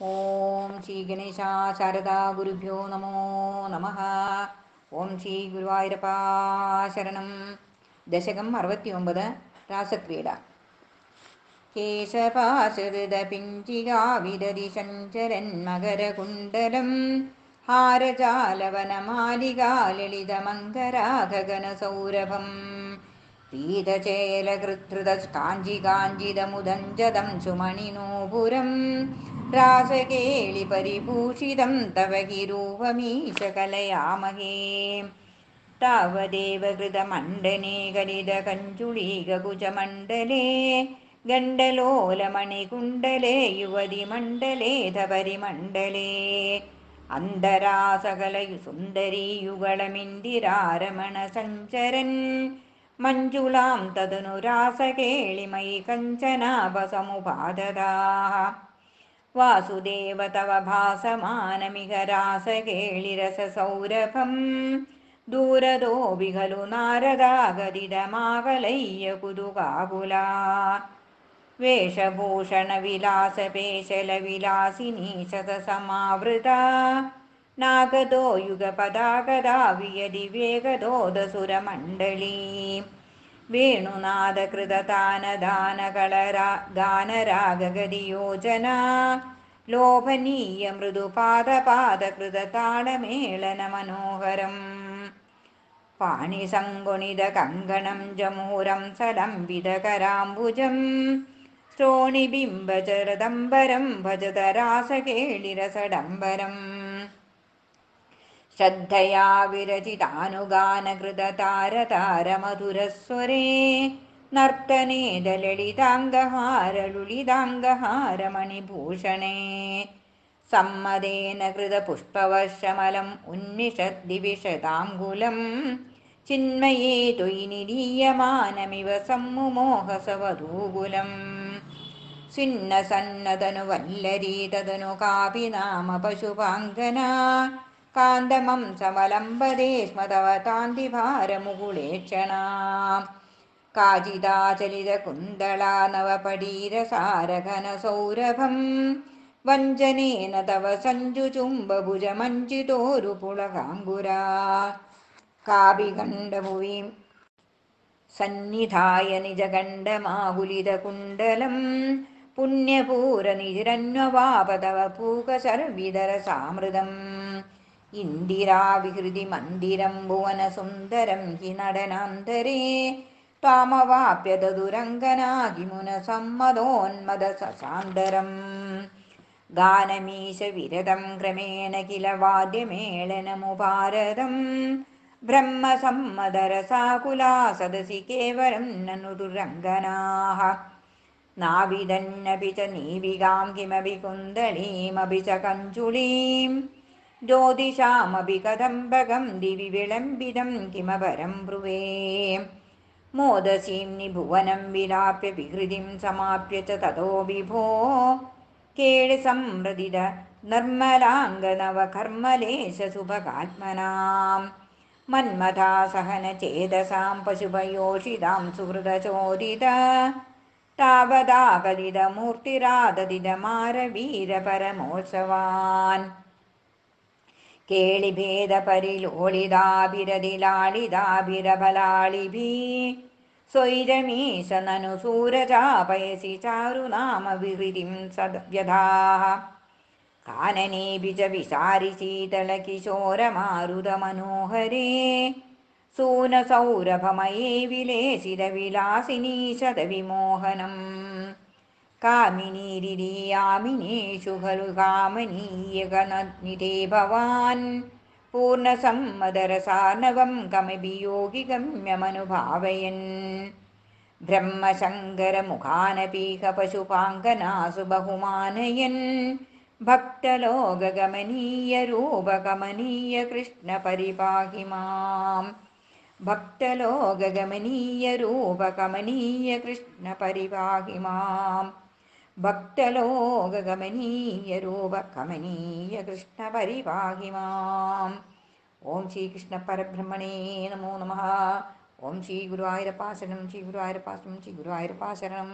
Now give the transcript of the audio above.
ഓം ശ്രീ ഗണേശ ശാരദാ ഗുരുഭ്യോ നമോ നമ ഓം ശ്രീ ഗുരുവായൂരപ്പാശരണം ദശകം അറുപത്തിയൊമ്പത് രാസക്രീഡ കേശപാശൃതപിഞ്ചികാവിരതി സഞ്ചരൻ മകരകുണ്ടലം ഹാരജാലവനമാലികാലളിതമങ്കരാഘഗനസൗരഭം പീതചേലകൃത്രിതകാഞ്ചികാഞ്ചിതമുദഞ്ജതം സുമണിനോപുരം രാസകേളിപരിഭൂഷിതം തവ കിരൂപമീശകലയാമഹേ. താവദേവ കൃതമണ്ഡനെ കലിതകഞ്ചുളീകുജമണ്ഡലേ ഗണ്ഡലോലമണികുണ്ഡലേ യുവതിമണ്ഡലേധ പരിമണ്ഡലേ അന്തരാസകലയു സുന്ദരീയുഗളമിന്ദിരാരമണ സഞ്ചരൻ मञ्जुलां तदनुरासकेळिमयि कञ्चनाभसमुपाददा वासुदेव तव भासमानमिह रासकेळिरससौरभम् दूरदोऽपि खलु नारदागदिदमावलय्यबुदुकाकुला वेषभूषणविलासपेशलविलासिनीशतसमावृता നാഗദോ യുഗപദാഗദാ വിയതി വേഗദോദസുരമണ്ഡലീ വേണുനാദകൃതതാനദാനകളരാ ഗാനരാഗഗതിയോജന ലോഭനീയ മൃദുപാദപാദകൃതതാളമേളന മനോഹരം പാണിസങ്കുണിത കങ്കണം ജമൂരം സലംബിതകരാംബുജം ശ്രോണിബിംബചരദംബരം ഭജതരാസകേളിരസഡംബരം ശ്രദ്ധയാ വിരചിതാനുഗാനകൃതതാരതാരമധുരസ്വരേ നർത്തനേദലളിതാംഗഹാരലുളിതാംഗഹാരമണിഭൂഷണേ സമ്മതേന കൃതപുഷ്പവർഷമലം ഉന്മിഷദ്ദിവിഷതാംഗുലം ചിന്മയേ ത്വയിനിരീയമാനമിവ സമ്മുമോഹസവധൂകുലം സിന്നസന്നതനു വല്ലരീ തദനു കാപി നാമ പശുപാങ്കന കാന്തമം സമലംബദേ സ്മതവതാന്തിഭാരമുകുളേക്ഷണാ കാചിതാചലിതകുന്തളാ നവപടീരസാരഘനസൗരഭം വഞ്ചനേന തവ സഞ്ജുചുംബഭുജമഞ്ജിതോരുപുളകാങ്കുരാ കാപികണ്ഡഭുവിം സന്നിധായ നിജകണ്ഡമാകുലിതകുണ്ടലം പുണ്യപൂരനിരന്വവാപതവ പൂകശർവിതരസാമൃതം ഇന്ദിരാവിഹൃതി മന്ദിരം ഭുവനസുന്ദരം ഹി നടനാന്തരേ താമവാപ്യത ത്വാമവാപ്യതദുരംഗനാകിമുന സമ്മതോന്മത സസാന്തരം ഗാനമീശ വിരതം ക്രമേണ കില വാദ്യമേളനമുപാരതം. ബ്രഹ്മസമ്മതരസാകുലാ സദസി കേവലം നനു ദുരംഗനാഹ നാവിദന്നപി ച നീവികാം കിമപി കുന്തളീമപി ച കഞ്ചുളീം ज्योतिषामपि कदम्बगं दिवि विलम्बितं किमपरं ब्रुवे। मोदसीं निभुवनं विलाप्य विहृतिं समाप्य च ततो विभो। केळिसम्प्रदिद नर्मलाङ्गनवकर्मलेश सुभगात्मनां मन्मथा सहनचेदसां पशुपयोषिदां सुहृदचोदित तावदापदिद मूर्तिराददिदमारवीरपरमोत्सवान् केळिभेदपरिलोलिदाभिरधिलाभिरबला सैरमीश ननु सूरजापयसि चारु नामभिहृं सदव्यधाः। काननी बिजविशारि शीतलकिशोरमारुदमनोहरे सूनसौरभमये विलेशिरविलासिनीशद विमोहनम् കാമിനീരിയാമിനീഷു ഖലു കാമനീയകനിധേ ഭവാൻ. പൂർണസമ്മദരസാർണവം കമപി യോഗി ഗമ്യമനുഭാവയൻ ബ്രഹ്മശങ്കരമുഖാനപീഹ പശുപാങ്കനാസു ബഹുമാനയൻ ഭക്തലോകഗമനീയ രൂപകമനീയ കൃഷ്ണ പരിപാഹി മാം ഭക്തലോകഗമനീയ രൂപകമനീയ കൃഷ്ണ പരിപാഹി മാം ഭക്തലോകഗമനീയ രൂപകമനീയ കൃഷ്ണ പരിപാഹി മാം ഓം ശ്രീകൃഷ്ണ പരബ്രഹ്മണേ നമോ നമ ഓം ശ്രീ ഗുരുവായൂരപ്പാശനം ശ്രീ ഗുരുവായൂരപ്പാശനം ശ്രീ ഗുരുവായൂരപ്പാശനം